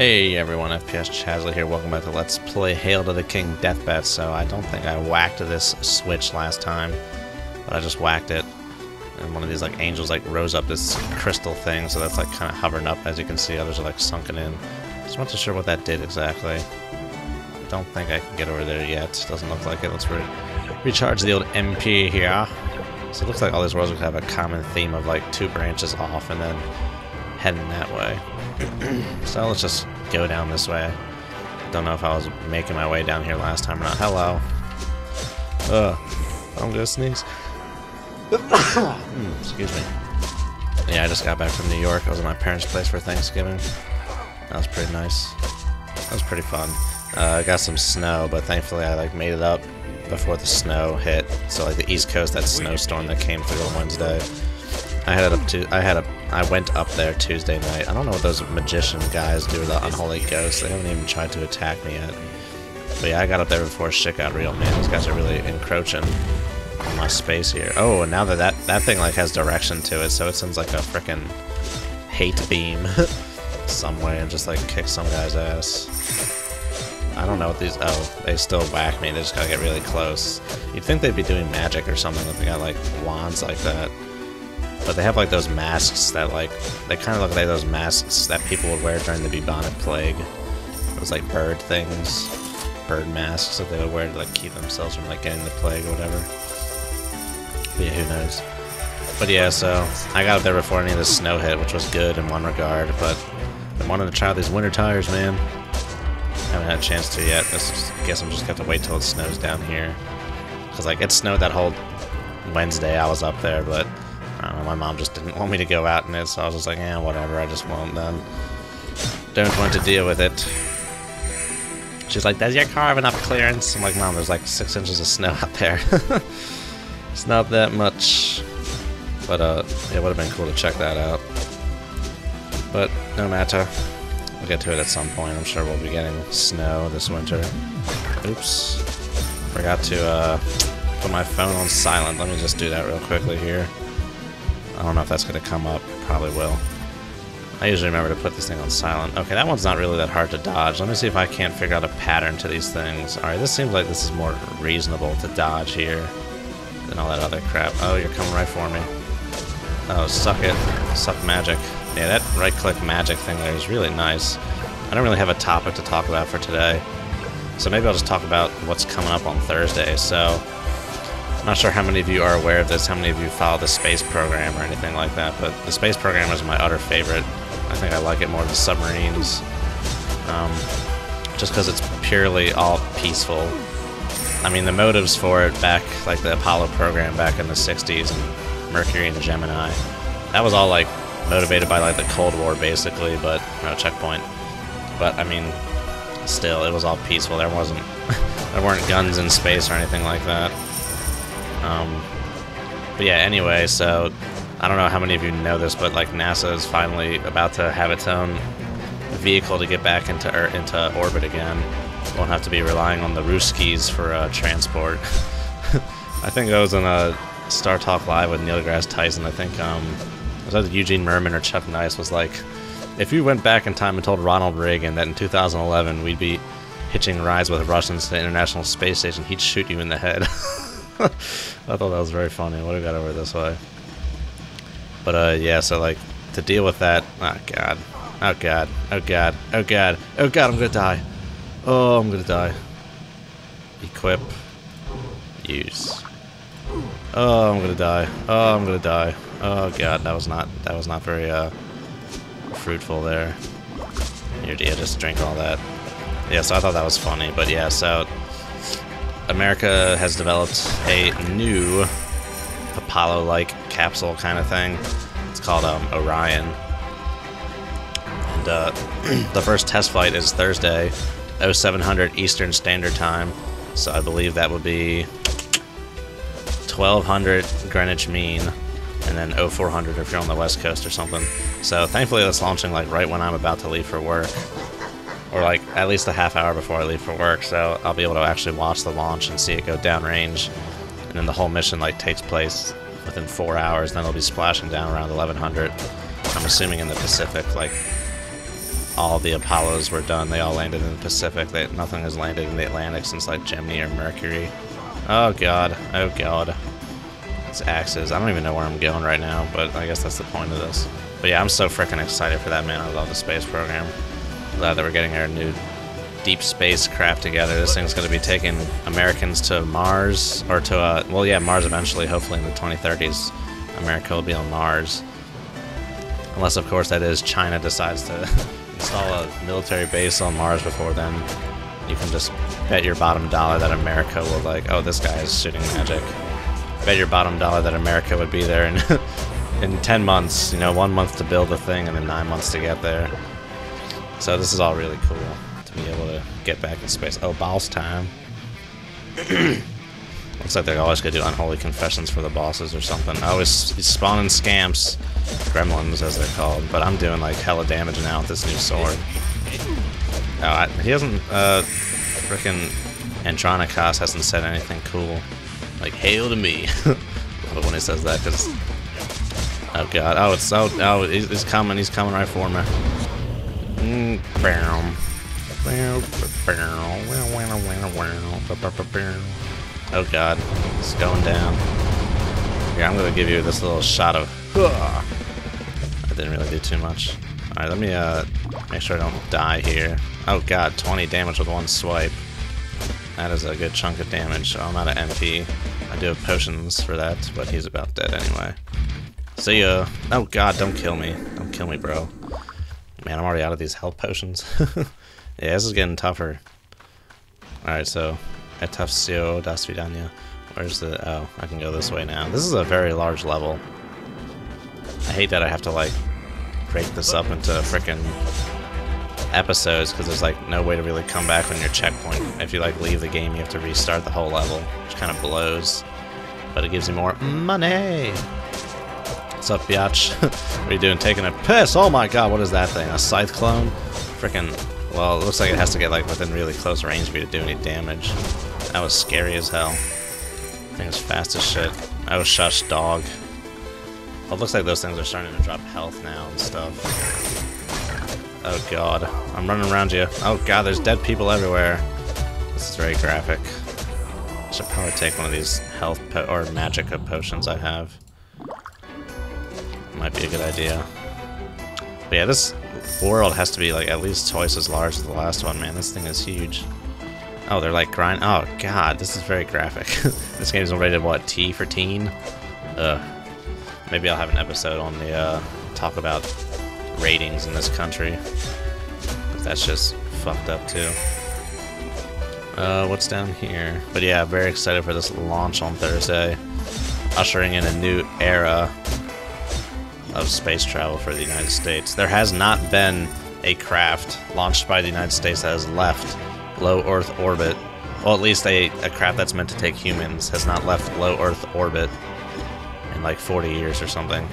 Hey everyone, FPS Chazly here. Welcome back to Let's Play Hail to the King Deathbat. So I don't think I whacked this switch last time, but I just whacked it. And one of these like angels like rose up this crystal thing, so that's like kind of hovering up. As you can see, others are like sunken in. Just not too sure what that did exactly. Don't think I can get over there yet. Doesn't look like it. Let's re recharge the old MP here. So it looks like all these worlds have a common theme of like two branches off and then heading that way. So let's just go down this way. Don't know if I was making my way down here last time or not. Hello. Ugh. I'm gonna sneeze. Excuse me. Yeah, I just got back from New York. I was at my parents' place for Thanksgiving. That was pretty nice. That was pretty fun. Uh, I got some snow, but thankfully I like made it up before the snow hit. So like the East Coast, that snowstorm that came through on Wednesday. I had up to I had a I went up there Tuesday night. I don't know what those magician guys do, with the unholy ghosts. They haven't even tried to attack me yet. But yeah, I got up there before shit got real, man. These guys are really encroaching on my space here. Oh, and now that that, that thing like has direction to it, so it sends like a freaking hate beam some way and just like kick some guy's ass. I don't know what these... Oh, they still whack me. They just gotta get really close. You'd think they'd be doing magic or something if they got like wands like that. But they have like those masks that like they kind of look like those masks that people would wear during the bubonic plague. Those like bird things, bird masks that they would wear to like keep themselves from like getting the plague or whatever. But yeah, who knows? But yeah, so I got up there before any of the snow hit, which was good in one regard. But I wanted to try these winter tires, man. Haven't had a chance to yet. I guess I'm just gonna have to wait till it snows down here. Cause like it snowed that whole Wednesday I was up there, but My mom just didn't want me to go out in it, so I was just like, yeah, whatever, I just won't then. Don't want to deal with it. She's like, does your car have enough clearance? I'm like, mom, there's like six inches of snow out there. it's not that much. But uh, it would have been cool to check that out. But no matter. We'll get to it at some point. I'm sure we'll be getting snow this winter. Oops. Forgot to uh, put my phone on silent. Let me just do that real quickly here. I don't know if that's going to come up. Probably will. I usually remember to put this thing on silent. Okay, that one's not really that hard to dodge. Let me see if I can't figure out a pattern to these things. Alright, this seems like this is more reasonable to dodge here than all that other crap. Oh, you're coming right for me. Oh, suck it. Suck magic. Yeah, that right-click magic thing there is really nice. I don't really have a topic to talk about for today. So maybe I'll just talk about what's coming up on Thursday. So, I'm not sure how many of you are aware of this, how many of you follow the space program or anything like that, but the space program is my utter favorite. I think I like it more than submarines. Um, just because it's purely all peaceful. I mean, the motives for it back, like the Apollo program back in the 60s, and Mercury and Gemini, that was all like motivated by like the Cold War basically, but no checkpoint. But I mean, still, it was all peaceful. There wasn't, there weren't guns in space or anything like that. Um, but yeah, anyway, so I don't know how many of you know this, but like NASA is finally about to have its own vehicle to get back into er into orbit again. Won't have to be relying on the Ruskies for uh, transport. I think that was in a StarTalk Live with Neil deGrasse Tyson. I think um, was either Eugene Mirman or Chuck Nice was like, if you went back in time and told Ronald Reagan that in 2011 we'd be hitching rides with Russians to the International Space Station, he'd shoot you in the head. I thought that was very funny. What have got over this way? But uh, yeah, so like to deal with that. Oh god. Oh god. Oh god. Oh god. Oh god. I'm gonna die. Oh, I'm gonna die. Equip. Use. Oh, I'm gonna die. Oh, I'm gonna die. Oh god, that was not that was not very uh fruitful there. Here, dear, just drink all that. Yeah, so I thought that was funny, but yeah, so America has developed a new Apollo-like capsule kind of thing. It's called um, Orion. And uh, the first test flight is Thursday, 0700 Eastern Standard Time. So I believe that would be 1200 Greenwich Mean, and then 0400 if you're on the West Coast or something. So thankfully that's launching like right when I'm about to leave for work or like at least a half hour before I leave for work, so I'll be able to actually watch the launch and see it go downrange. And then the whole mission like takes place within four hours, then it'll be splashing down around 1100. I'm assuming in the Pacific, like all the Apollos were done. They all landed in the Pacific. They, nothing has landed in the Atlantic since like Gemini or Mercury. Oh god. Oh god. It's axes. I don't even know where I'm going right now, but I guess that's the point of this. But yeah, I'm so freaking excited for that, man. I love the space program. Glad that we're getting our new deep space craft together. This thing's going to be taking Americans to Mars, or to, uh, well, yeah, Mars eventually, hopefully in the 2030s. America will be on Mars. Unless, of course, that is China decides to install a military base on Mars before then. You can just bet your bottom dollar that America will, like, oh, this guy is shooting magic. Bet your bottom dollar that America would be there in, in 10 months. You know, one month to build the thing and then nine months to get there. So this is all really cool to be able to get back in space. Oh, boss time. Looks like they're always gonna do unholy confessions for the bosses or something. Oh, he's, he's spawning scamps. Gremlins, as they're called. But I'm doing like hella damage now with this new sword. Oh, I, he hasn't, uh, frickin' Andronikos hasn't said anything cool. Like, hail to me. It when he says that, because... Oh god, oh, it's so, oh, he's, he's coming, he's coming right for me. Oh god, it's going down. Here, I'm gonna give you this little shot of. I didn't really do too much. Alright, let me uh make sure I don't die here. Oh god, 20 damage with one swipe. That is a good chunk of damage, so I'm out of MP. I do have potions for that, but he's about dead anyway. See ya. Oh god, don't kill me. Don't kill me, bro. Man, I'm already out of these health potions. yeah, this is getting tougher. Alright, so Etafsio das Vidania. Where's the... Oh, I can go this way now. This is a very large level. I hate that I have to, like, break this up into frickin' episodes, because there's, like, no way to really come back on your checkpoint. If you, like, leave the game, you have to restart the whole level, which kind of blows. But it gives you more money! What's up, biatch? what are you doing? Taking a piss? Oh my god, what is that thing? A scythe clone? Freaking. well, it looks like it has to get like within really close range for you to do any damage. That was scary as hell. Thing is fast as shit. I was shush dog. Well, it looks like those things are starting to drop health now and stuff. Oh god. I'm running around you. Oh god, there's dead people everywhere. This is very graphic. I should probably take one of these health or magica potions I have. Might be a good idea. But yeah, this world has to be like at least twice as large as the last one, man. This thing is huge. Oh, they're like grind. Oh god, this is very graphic. this game's rated what? T for teen? Ugh. Maybe I'll have an episode on the uh, talk about ratings in this country. But That's just fucked up too. Uh, what's down here? But yeah, very excited for this launch on Thursday, ushering in a new era of space travel for the United States. There has not been a craft launched by the United States that has left low Earth orbit. Well, at least a, a craft that's meant to take humans has not left low Earth orbit in like 40 years or something.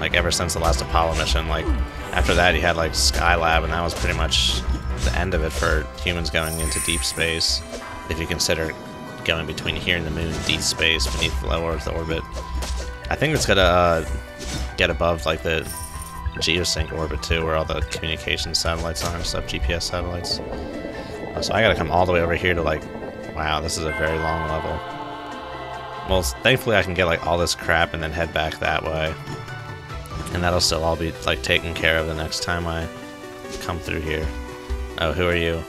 Like ever since the last Apollo mission. Like after that, you had like Skylab, and that was pretty much the end of it for humans going into deep space. If you consider going between here and the moon, deep space beneath low Earth orbit. I think it's gonna uh, get above like the geosync orbit too, where all the communication satellites are and stuff, GPS satellites. So I gotta come all the way over here to like, wow, this is a very long level. Well, thankfully I can get like all this crap and then head back that way. And that'll still all be like taken care of the next time I come through here. Oh, who are you?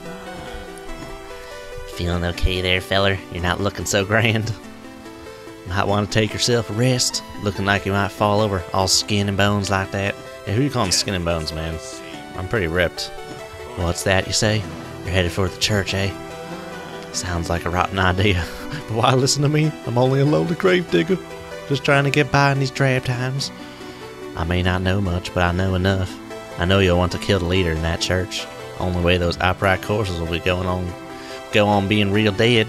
Feeling okay there, feller? You're not looking so grand. Might want to take yourself a rest. Looking like you might fall over, all skin and bones like that. Yeah, who you calling skin and bones, man? I'm pretty ripped. What's that you say? You're headed for the church, eh? Sounds like a rotten idea. but why listen to me? I'm only a lowly grave digger. Just trying to get by in these drab times. I may not know much, but I know enough. I know you'll want to kill the leader in that church. Only way those upright courses will be going on go on being real dead.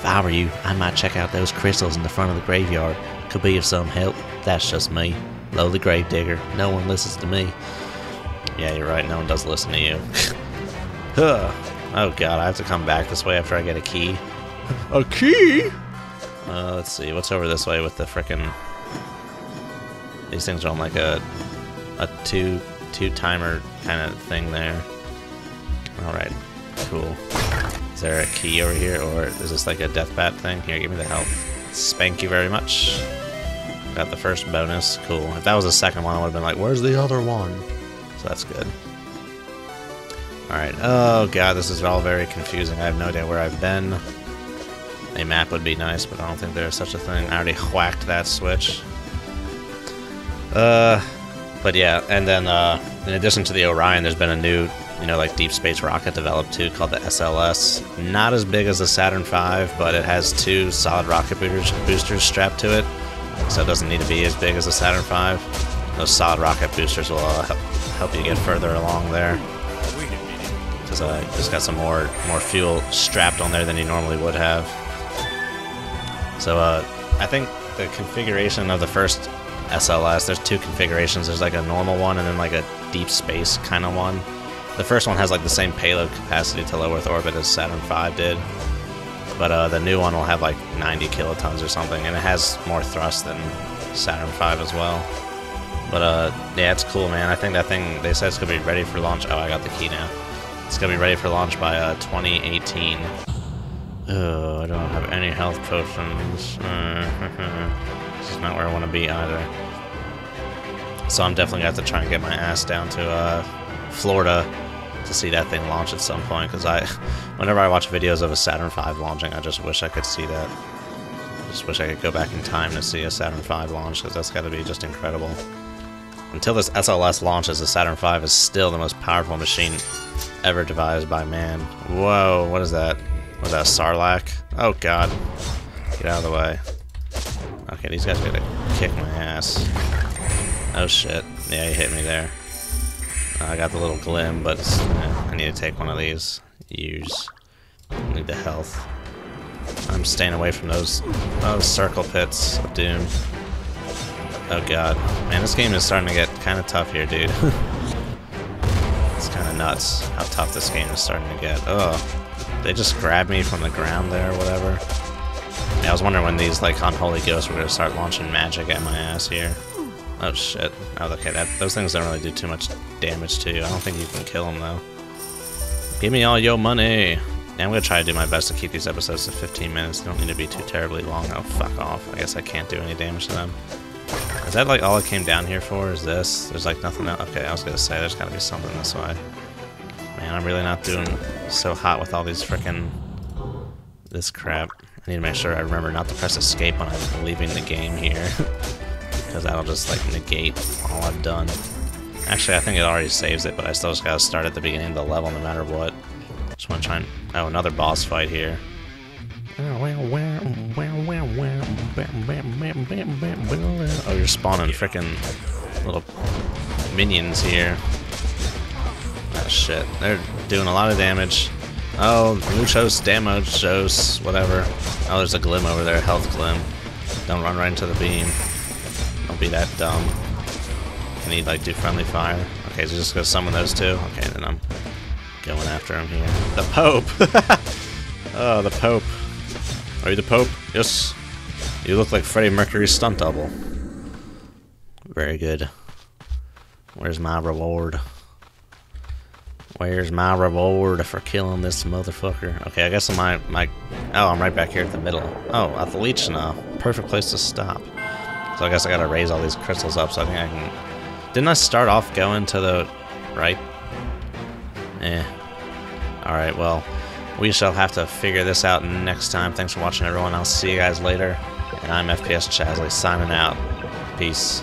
If I were you, I might check out those crystals in the front of the graveyard. Could be of some help. That's just me. Lowly grave digger. No one listens to me. Yeah, you're right. No one does listen to you. huh. Oh god, I have to come back this way after I get a key. a key? Uh, let's see. What's over this way with the frickin'... These things are on like a a two two timer kind of thing there. Alright, cool. Is there a key over here, or is this like a death bat thing? Here, give me the health. Spank you very much. Got the first bonus. Cool. If that was the second one, I would have been like, where's the other one? So that's good. Alright. Oh god, this is all very confusing. I have no idea where I've been. A map would be nice, but I don't think there's such a thing. I already whacked that switch. Uh, but yeah, and then uh, in addition to the Orion, there's been a new, you know, like deep space rocket developed too, called the SLS. Not as big as the Saturn V, but it has two solid rocket boosters, boosters strapped to it, so it doesn't need to be as big as the Saturn V. Those solid rocket boosters will uh, help, help you get further along there. Because uh, just got some more more fuel strapped on there than you normally would have. So uh, I think the configuration of the first SLS, there's two configurations. There's like a normal one and then like a deep space kind of one. The first one has like the same payload capacity to low Earth orbit as Saturn V did. But uh, the new one will have like 90 kilotons or something, and it has more thrust than Saturn V as well. But uh, yeah, it's cool, man. I think that thing, they said it's going to be ready for launch. Oh, I got the key now. It's going to be ready for launch by uh, 2018. Oh, I don't have any health potions. this is not where I want to be either. So I'm definitely going to have to try and get my ass down to uh, Florida to see that thing launch at some point. Because I, whenever I watch videos of a Saturn V launching, I just wish I could see that. Just wish I could go back in time to see a Saturn V launch, because that's got to be just incredible. Until this SLS launches, the Saturn V is still the most powerful machine ever devised by man. Whoa, what is that? Was that a Sarlacc? Oh god. Get out of the way. Okay, these guys are gonna kick my ass. Oh shit. Yeah, he hit me there. I got the little glim, but I need to take one of these. Use. Need the health. I'm staying away from those, those circle pits of doom. Oh god. Man, this game is starting to get kind of tough here, dude. it's kind of nuts how tough this game is starting to get. Oh, they just grabbed me from the ground there or whatever. I was wondering when these, like, unholy ghosts were going to start launching magic at my ass here. Oh, shit. Oh, okay, that, those things don't really do too much damage to you. I don't think you can kill them, though. Give me all your money! Yeah, I'm to try to do my best to keep these episodes to 15 minutes. They don't need to be too terribly long. Oh, fuck off. I guess I can't do any damage to them. Is that like all I came down here for? Is this? There's like nothing else? Okay, I was gonna say there's gotta be something this way. Man, I'm really not doing so hot with all these freaking this crap. I need to make sure I remember not to press escape when I'm leaving the game here. because that'll just like negate all I've done. Actually, I think it already saves it, but I still just gotta start at the beginning of the level no matter what. Just wanna try and... Oh, another boss fight here. Oh, you're spawning freaking little minions here. Oh shit, they're doing a lot of damage. Oh, muchos damagos, whatever. Oh, there's a glim over there, health glim. Don't run right into the beam. Be that dumb. Can he, like, do friendly fire? Okay, so just go summon those two? Okay, then I'm going after him here. The Pope! oh, the Pope. Are you the Pope? Yes. You look like Freddie Mercury's stunt double. Very good. Where's my reward? Where's my reward for killing this motherfucker? Okay, I guess my my oh I'm right back here at the middle. Oh, at the leech now. Perfect place to stop. So I guess I gotta raise all these crystals up so I think I can Didn't I start off going to the right? Eh. Alright, well, we shall have to figure this out next time. Thanks for watching everyone. I'll see you guys later. And I'm FPS Chazly signing out. Peace.